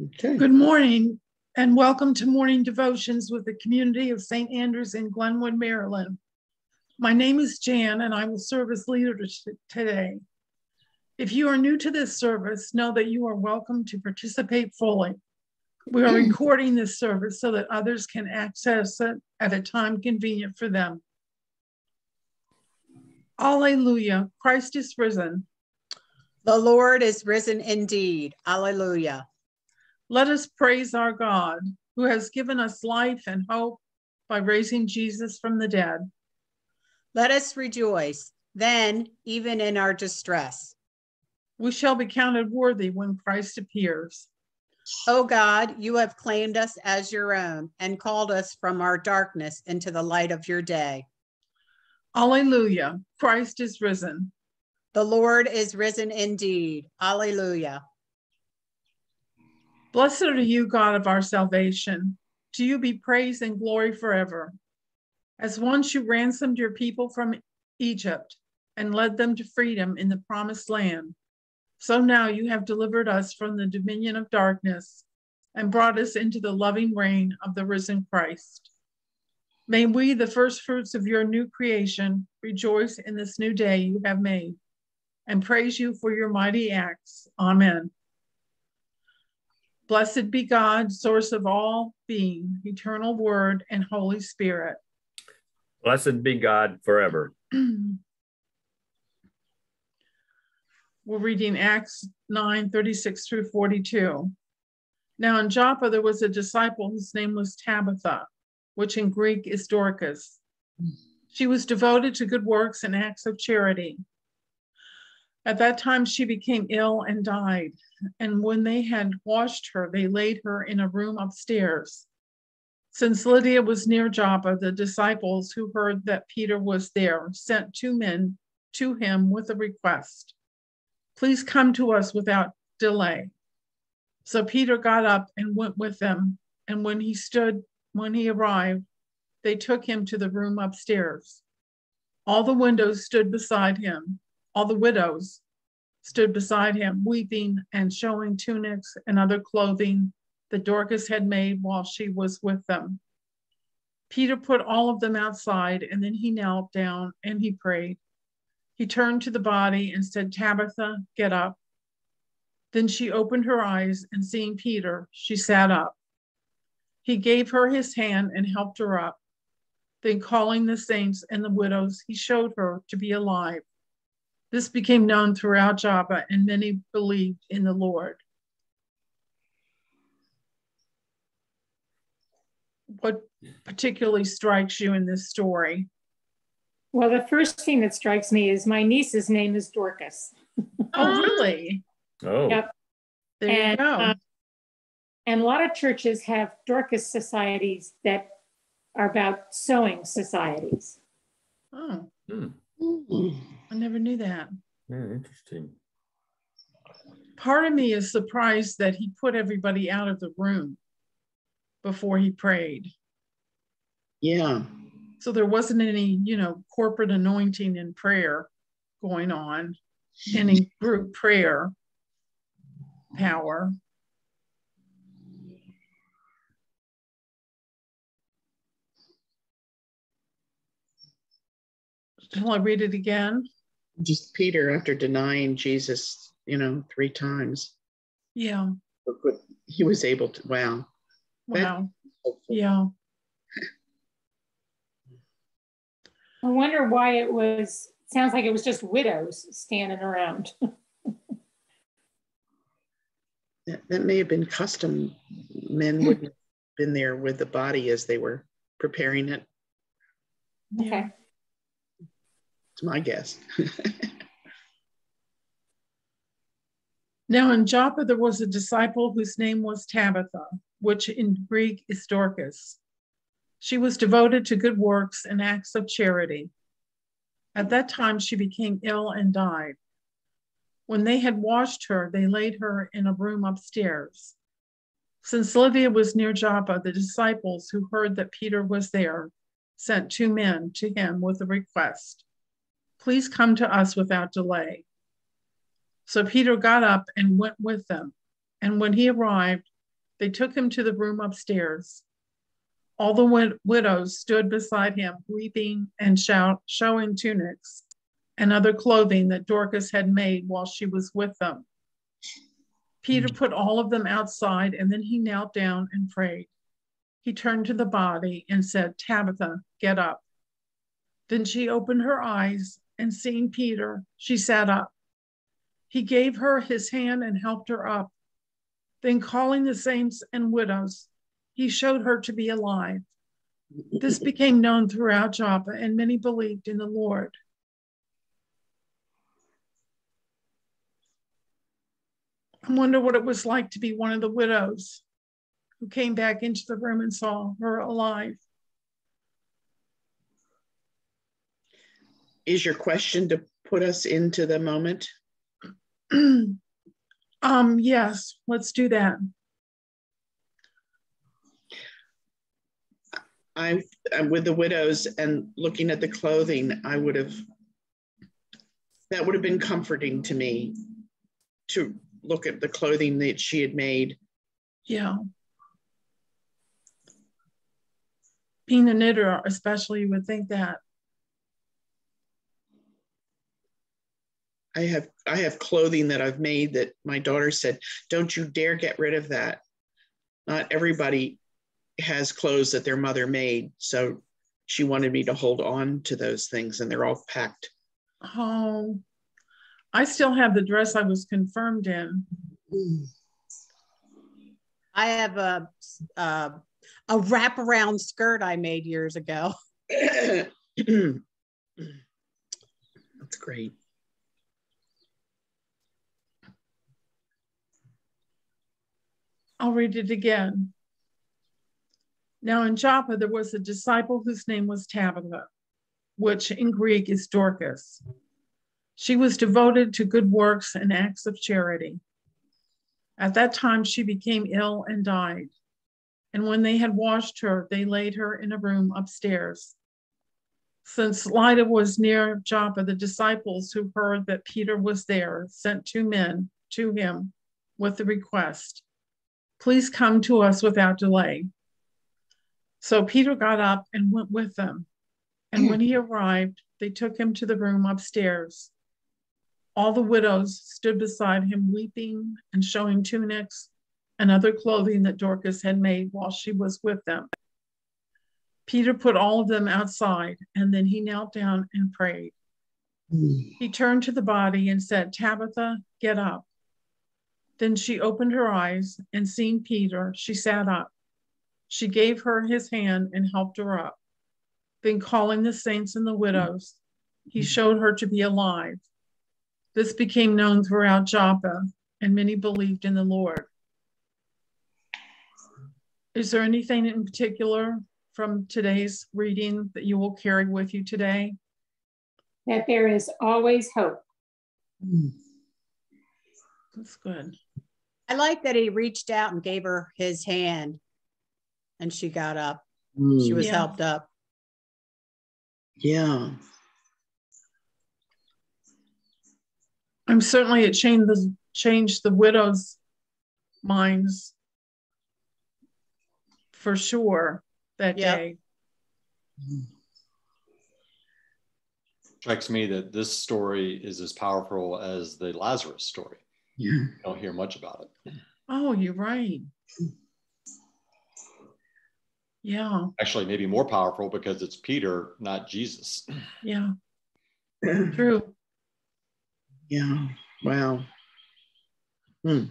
Okay. Good morning and welcome to morning devotions with the community of St. Andrews in Glenwood, Maryland. My name is Jan and I will serve as leader today. If you are new to this service, know that you are welcome to participate fully. We are hmm. recording this service so that others can access it at a time convenient for them. Alleluia, Christ is risen. The Lord is risen indeed. Alleluia. Let us praise our God, who has given us life and hope by raising Jesus from the dead. Let us rejoice, then, even in our distress. We shall be counted worthy when Christ appears. O God, you have claimed us as your own and called us from our darkness into the light of your day. Alleluia, Christ is risen. The Lord is risen indeed. Alleluia. Blessed are you, God of our salvation. To you be praise and glory forever. As once you ransomed your people from Egypt and led them to freedom in the promised land, so now you have delivered us from the dominion of darkness and brought us into the loving reign of the risen Christ. May we, the first fruits of your new creation, rejoice in this new day you have made and praise you for your mighty acts. Amen. Blessed be God, source of all being, eternal word, and Holy Spirit. Blessed be God forever. We're reading Acts 9 36 through 42. Now in Joppa there was a disciple whose name was Tabitha, which in Greek is Dorcas. She was devoted to good works and acts of charity. At that time she became ill and died and when they had washed her, they laid her in a room upstairs. Since Lydia was near Joppa, the disciples who heard that Peter was there sent two men to him with a request Please come to us without delay. So Peter got up and went with them. And when he stood, when he arrived, they took him to the room upstairs. All the windows stood beside him, all the widows stood beside him, weeping and showing tunics and other clothing that Dorcas had made while she was with them. Peter put all of them outside, and then he knelt down and he prayed. He turned to the body and said, Tabitha, get up. Then she opened her eyes, and seeing Peter, she sat up. He gave her his hand and helped her up. Then, calling the saints and the widows, he showed her to be alive. This became known throughout Joppa, and many believed in the Lord. What particularly strikes you in this story? Well, the first thing that strikes me is my niece's name is Dorcas. oh, really? Oh. Yep. There and, you go. Uh, and a lot of churches have Dorcas societies that are about sewing societies. Oh. Hmm. I never knew that. Yeah, interesting. Part of me is surprised that he put everybody out of the room before he prayed. Yeah. So there wasn't any, you know, corporate anointing and prayer going on, any group prayer power. Shall I read it again? Just Peter, after denying Jesus, you know, three times, Yeah. but he was able to, wow. Wow. Yeah. I wonder why it was, sounds like it was just widows standing around. That, that may have been custom. Men wouldn't have been there with the body as they were preparing it. okay. It's my guess. Now in Joppa there was a disciple whose name was Tabitha, which in Greek is Dorcas. She was devoted to good works and acts of charity. At that time she became ill and died. When they had washed her, they laid her in a room upstairs. Since Lydia was near Joppa, the disciples who heard that Peter was there sent two men to him with a request Please come to us without delay. So Peter got up and went with them. And when he arrived, They took him to the room upstairs. All the wid- widows stood beside him, weeping and shout, showing tunics and other clothing that Dorcas had made while she was with them. Peter mm. put all of them outside and then he knelt down and prayed. He turned to the body and said, Tabitha, get up. Then she opened her eyes and seeing Peter, she sat up. He gave her his hand and helped her up. Then, calling the saints and widows, he showed her to be alive. This became known throughout Joppa, and many believed in the Lord. I wonder what it was like to be one of the widows who came back into the room and saw her alive. Is your question to put us into the moment? um, yes, let's do that. I, I'm with the widows and looking at the clothing, I would have, that would have been comforting to me to look at the clothing that she had made. Yeah. Being a knitter, especially, would think that. I have I have clothing that I've made that my daughter said, "Don't you dare get rid of that." Not everybody has clothes that their mother made, so she wanted me to hold on to those things, and they're all packed. Oh, I still have the dress I was confirmed in. I have a a, a wraparound skirt I made years ago. That's great. I'll read it again. Now in Joppa, there was a disciple whose name was Tabitha, which in Greek is Dorcas. She was devoted to good works and acts of charity. At that time, she became ill and died. And when they had washed her, they laid her in a room upstairs. Since Lydda was near Joppa, the disciples who heard that Peter was there sent two men to him with the request Please come to us without delay. So Peter got up and went with them. And when he arrived, they took him to the room upstairs. All the widows stood beside him, weeping and showing tunics and other clothing that Dorcas had made while she was with them. Peter put all of them outside, and then he knelt down and prayed. Hmm. He turned to the body and said, Tabitha, get up. Then she opened her eyes, and seeing Peter, she sat up. She gave her his hand and helped her up. Then, calling the saints and the widows, he showed her to be alive. This became known throughout Joppa, and many believed in the Lord. Is there anything in particular from today's reading that you will carry with you today? That there is always hope. Hmm. That's good. I like that he reached out and gave her his hand and she got up. Mm. She was Yeah. helped up. Yeah. I'm certainly it changed the changed the widows' minds for sure that Yep. day. strikes me that this story is as powerful as the Lazarus story. Yeah. You don't hear much about it. Oh, you're right. Yeah, Actually, maybe more powerful because it's Peter, not Jesus. yeah, true. Yeah. Wow. Hmm.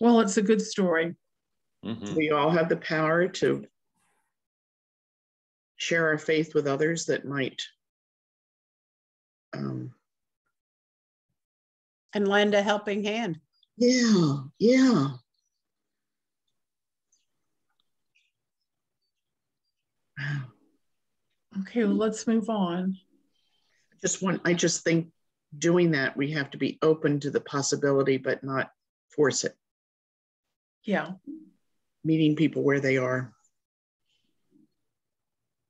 Well, it's a good story. Mhm. We all have the power to share our faith with others that might um, And lend a helping hand. yeah, yeah. Wow. Okay, well, let's move on. Just want I just think doing that we have to be open to the possibility but not force it. Yeah, Meeting people where they are.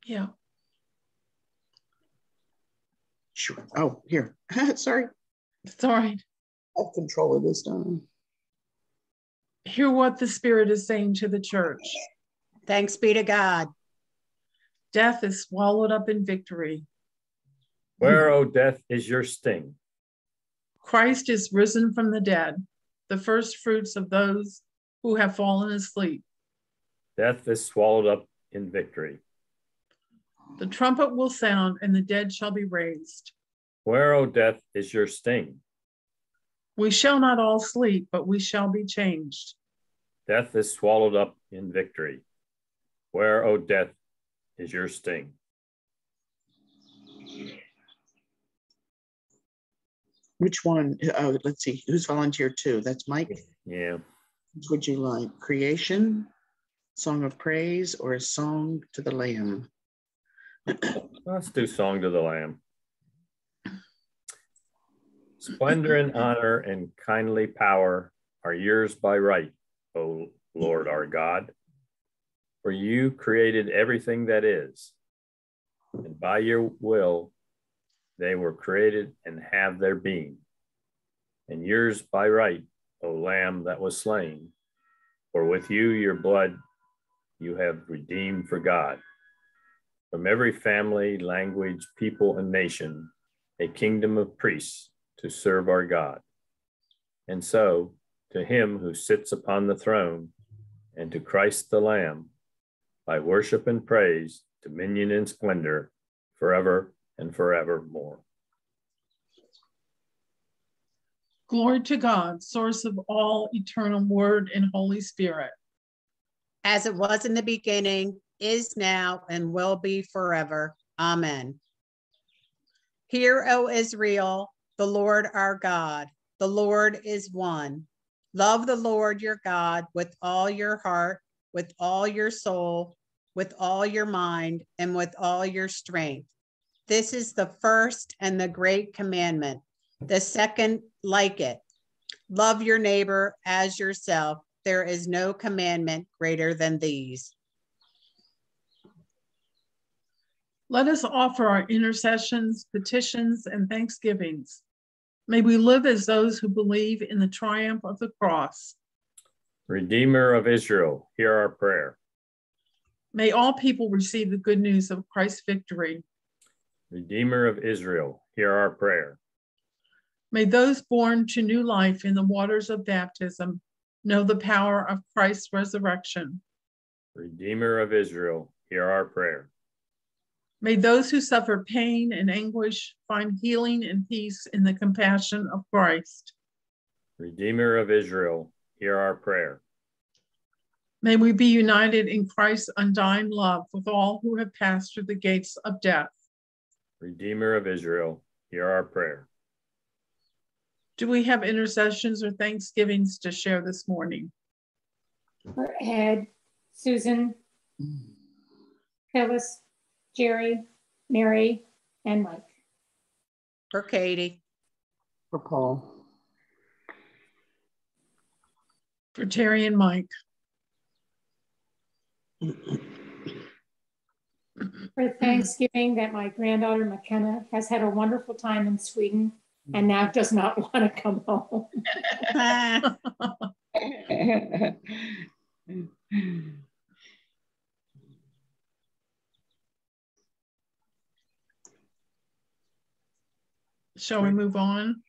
yeah. Sure. Oh, here. Sorry. It's all right. Have control of this time. Hear what the Spirit is saying to the church. Thanks be to God. Death is swallowed up in victory. Where, O death, is your sting? Christ is risen from the dead, the first fruits of those who have fallen asleep. Death is swallowed up in victory. The trumpet will sound, and the dead shall be raised. Where, O death, is your sting? We shall not all sleep, but we shall be changed. Death is swallowed up in victory. Where, O death, is your sting? Which one? Oh, let's see. Who's volunteered too? That's Mike. Yeah. Which would you like? Creation, song of praise, or a song to the Lamb? Let's do Song to the Lamb. Splendor and honor and kindly power are yours by right, O Lord our God. For you created everything that is, and by your will they were created and have their being. And yours by right, O Lamb that was slain. For with you, your blood, you have redeemed for God. From every family, language, people, and nation, a kingdom of priests to serve our God. And so, to him who sits upon the throne, and to Christ the Lamb, by worship and praise, dominion and splendor, forever and forevermore. Glory to God, source of all eternal word and Holy Spirit. As it was in the beginning, is now, and will be forever. Amen. Hear, O Israel, the Lord our God, the Lord is one. Love the Lord your God with all your heart, with all your soul, with all your mind, and with all your strength. This is the first and the great commandment. The second, like it love your neighbor as yourself. There is no commandment greater than these. Let us offer our intercessions, petitions, and thanksgivings. May we live as those who believe in the triumph of the cross. Redeemer of Israel, hear our prayer. May all people receive the good news of Christ's victory. Redeemer of Israel, hear our prayer. May those born to new life in the waters of baptism know the power of Christ's resurrection. Redeemer of Israel, hear our prayer. May those who suffer pain and anguish find healing and peace in the compassion of Christ. Redeemer of Israel, hear our prayer. May we be united in Christ's undying love with all who have passed through the gates of death. Redeemer of Israel, hear our prayer. Do we have intercessions or thanksgivings to share this morning? For Ed, Susan, Phyllis, Jerry, Mary, and Mike. For Katie, For Paul. For Terry and Mike. For Thanksgiving, that my granddaughter McKenna has had a wonderful time in Sweden and now does not want to come home. Shall we move on?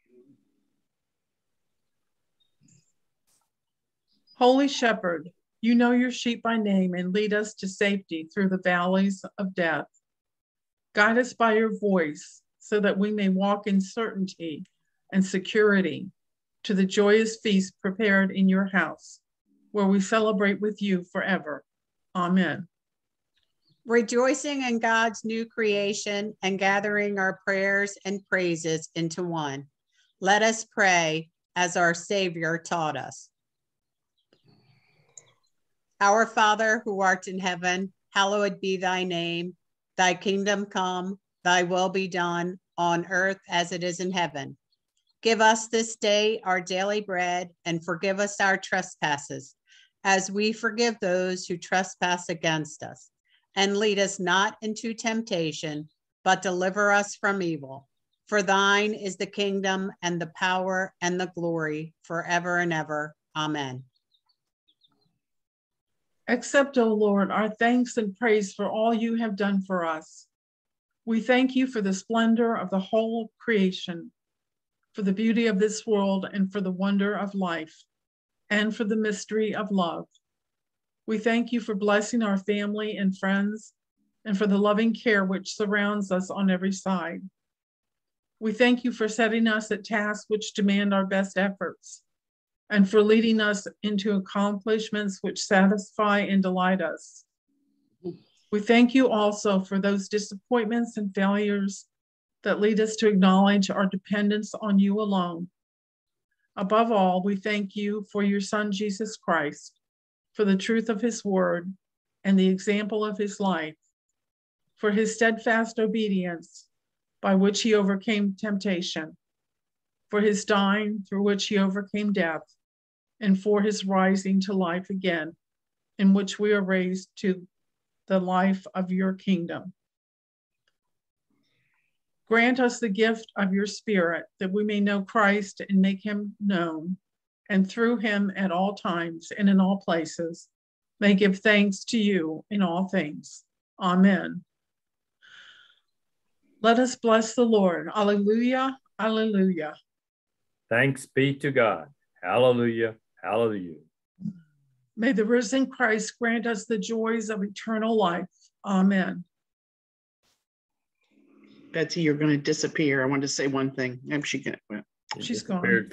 Holy Shepherd, you know your sheep by name and lead us to safety through the valleys of death. Guide us by your voice so that we may walk in certainty and security to the joyous feast prepared in your house, where we celebrate with you forever. Amen. Rejoicing in God's new creation and gathering our prayers and praises into one. Let us pray as our Savior taught us. Our Father who art in heaven, hallowed be thy name. Thy kingdom come, thy will be done on earth as it is in heaven. Give us this day our daily bread and forgive us our trespasses as we forgive those who trespass against us. And lead us not into temptation, but deliver us from evil. For thine is the kingdom and the power and the glory forever and ever. Amen. Accept, O Lord, our thanks and praise for all you have done for us. We thank you for the splendor of the whole creation, for the beauty of this world, and for the wonder of life, and for the mystery of love. We thank you for blessing our family and friends, and for the loving care which surrounds us on every side. We thank you for setting us at tasks which demand our best efforts and for leading us into accomplishments which satisfy and delight us. We thank you also for those disappointments and failures that lead us to acknowledge our dependence on you alone. Above all, we thank you for your Son, Jesus Christ, for the truth of his word and the example of his life, for his steadfast obedience by which he overcame temptation, for his dying through which he overcame death, and for his rising to life again, in which we are raised to the life of your kingdom. Grant us the gift of your Spirit that we may know Christ and make him known, and through him at all times and in all places may give thanks to you in all things. Amen. Let us bless the Lord. Alleluia, alleluia. Thanks be to God. Hallelujah, hallelujah. May the risen Christ grant us the joys of eternal life. Amen. Betsy, you're going to disappear. I want to say one thing. I'm she going She's gone. Disappeared